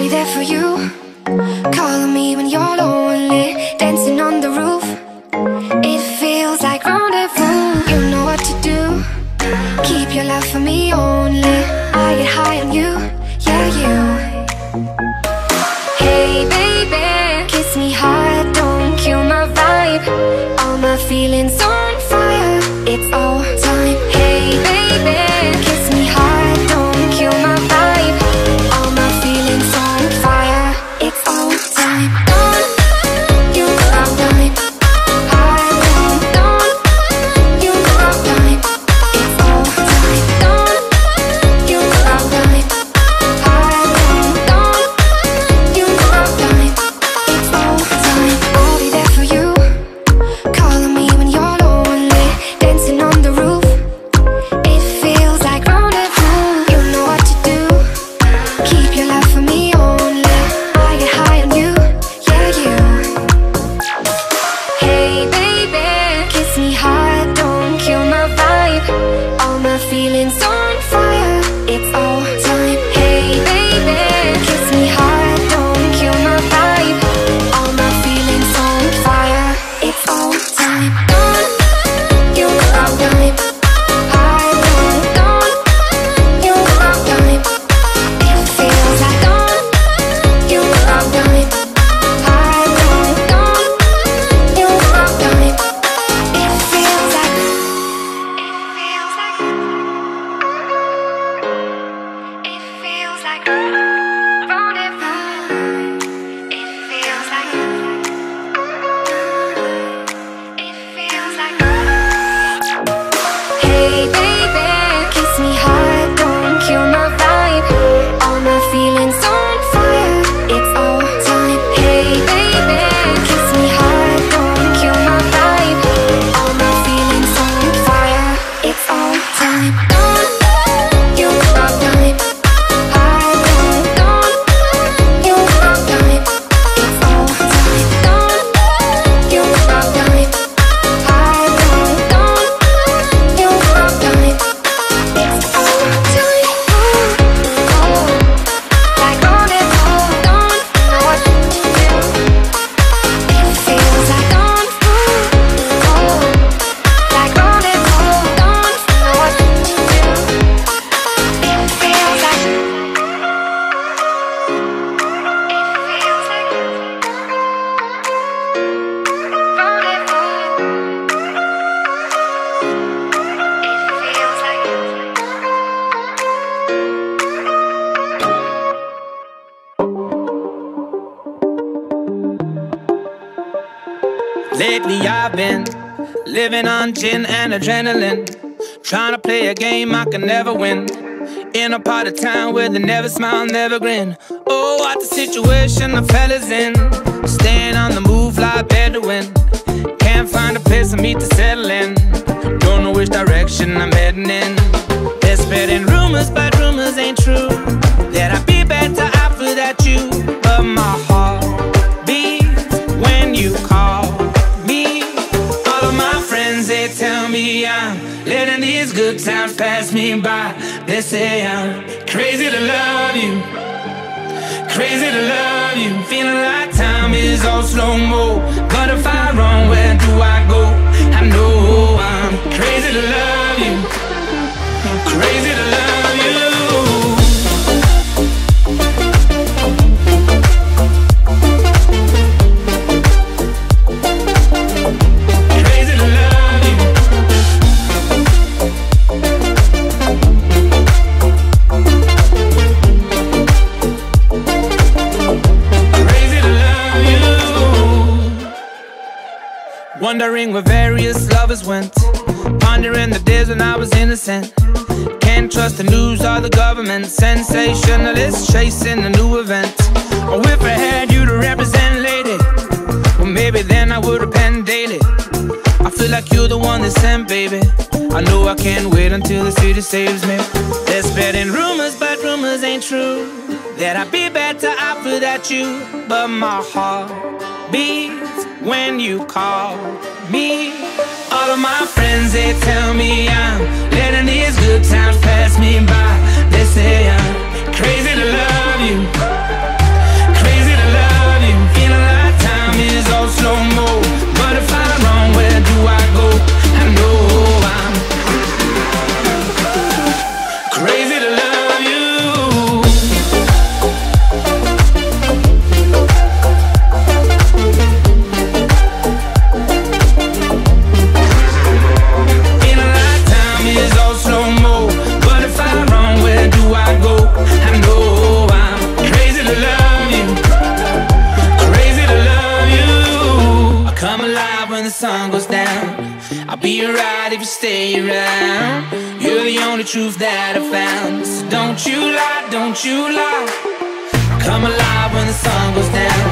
be there for you. Calling me when you're lonely Dancing on the roof. It feels like rendezvous. You know what to do. Keep your love for me only. I get high on you, yeah you. Hey baby, kiss me hard. Don't kill my vibe. All my feelings on fire. It's all time time. Lately I've been living on gin and adrenaline. Trying to play a game I can never win. In a part of town where they never smile, never grin. Oh, what the situation the fellas in. Staying on the move like Bedouin. Can't find a place for me to settle in. Don't know which direction I'm heading in. They're spreading rumors, but rumors ain't true. Tell me I'm letting these good times pass me by. They say I'm crazy to love you. Crazy to love you. Feeling like time is all slow mo. But if I run, where do I go? I know I'm crazy to love you. Crazy to love Wondering where various lovers went. Pondering the days when I was innocent. Can't trust the news or the government. Sensationalists chasing a new event. Oh, if I had you to represent, lady, well, maybe then I would repent daily. I feel like you're the one that sent, baby. I know I can't wait until the city saves me. They're spreading rumors, but rumors ain't true. That I'd be better off without you. But my heart beats when you call me. All of my friends, they tell me I'm letting these good times pass me by. They say I'm crazy to love you. Be right if you stay around. You're the only truth that I found. So don't you lie, don't you lie. Come alive when the sun goes down.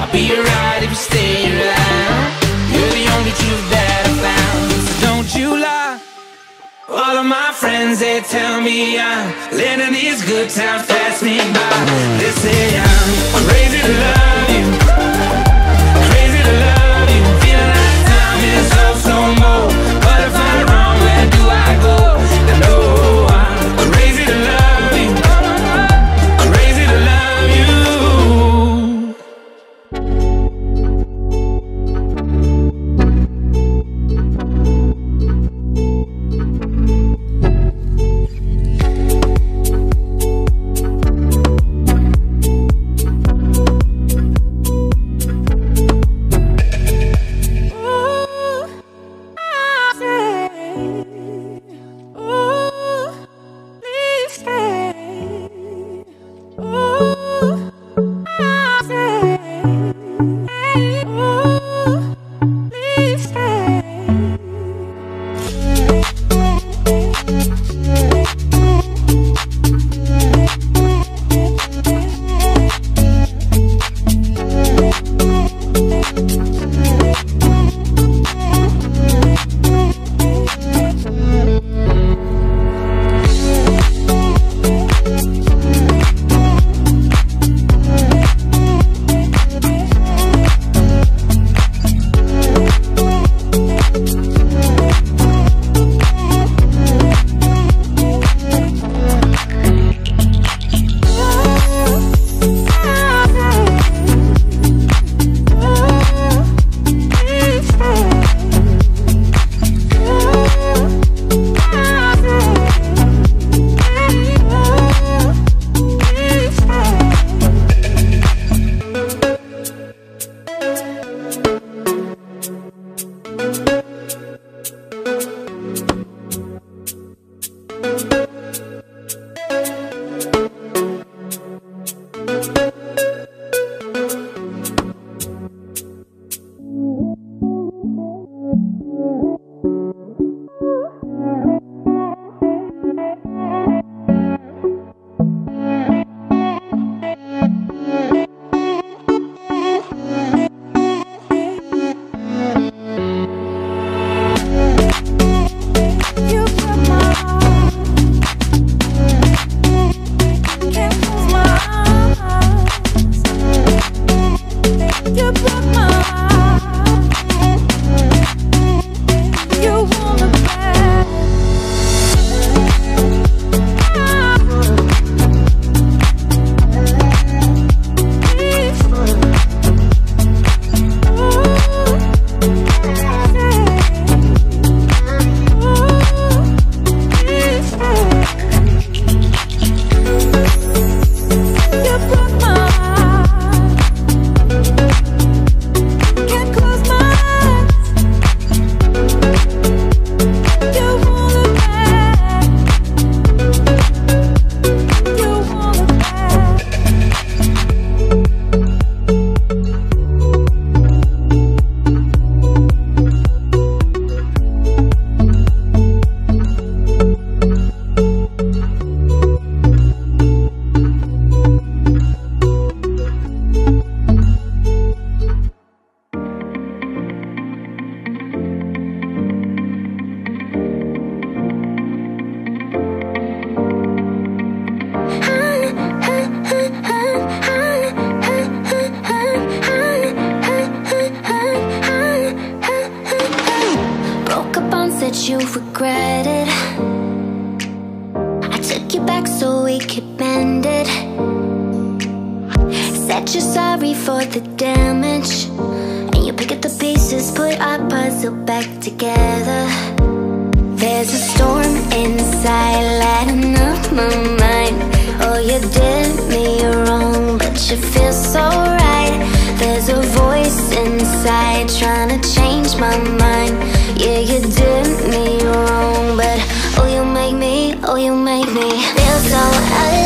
I'll be right if you stay around. You're the only truth that I found. So don't you lie. All of my friends, they tell me I'm letting these good times pass me by. They say I'm crazy to love you, you regret it. I took you back so we could mend it. Said you're sorry for the damage. And you pick up the pieces, put our puzzle back together. There's a storm inside, lighting up my mind. Oh, you did me wrong, but you feel so right. There's a voice inside trying to change my mind. Yeah, you did me wrong But oh, you make me, oh, you make me Feel so alive